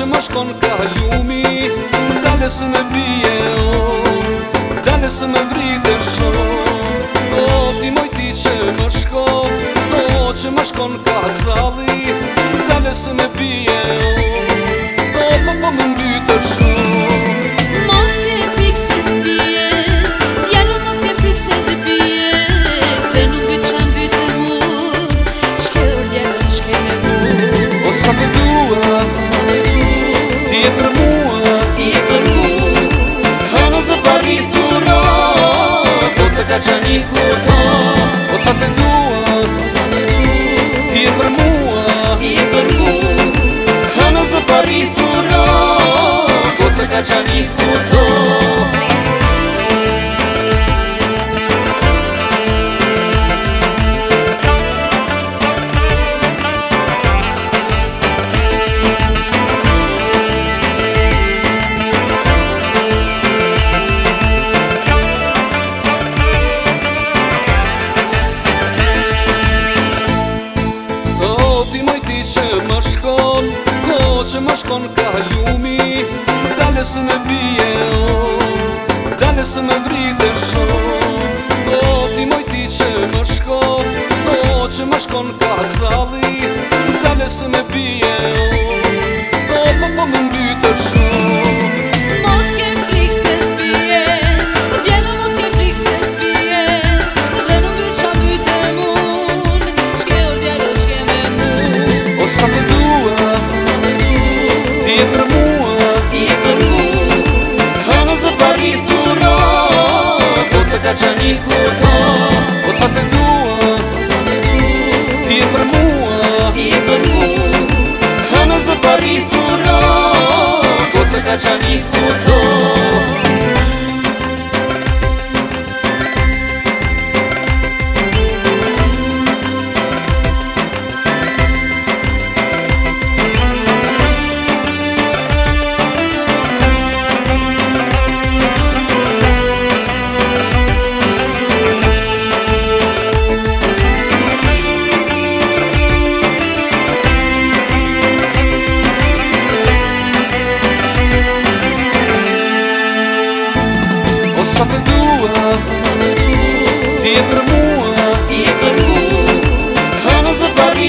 se më shkon ka lumi Dale se me bije o Dale se me vrite shumë O ti moj ti që më shkon O që më shkon ka zali që një kurto Osa po të nduat po të nduat Ti e për mua Ti e për mua Hëna zë po ka që një Oh, që më shkon ka ljumi Dale se me pije oh, Dale se me vrite shumë Oh, ti moj ti që më shkon Oh, që më shkon ka sali Dale se me pije ta që një ku të O po të ndua O të ndua Ti e për mua Ti e për mua Hëmë zë pari të po ka që ku të sa të duhet Ti e për Ti e për mu Hanë zë pari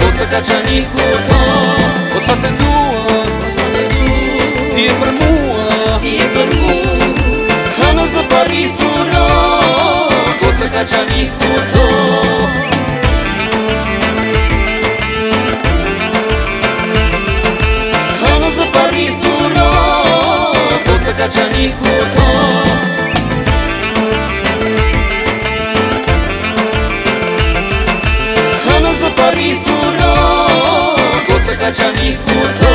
Po të ka qani O sa të duhet Ti e për mua Ti e për mu Hanë zë pari të ro Po të ka qani se ka qa një ku të Hënë zë paritur të lo Po se ka qa një ku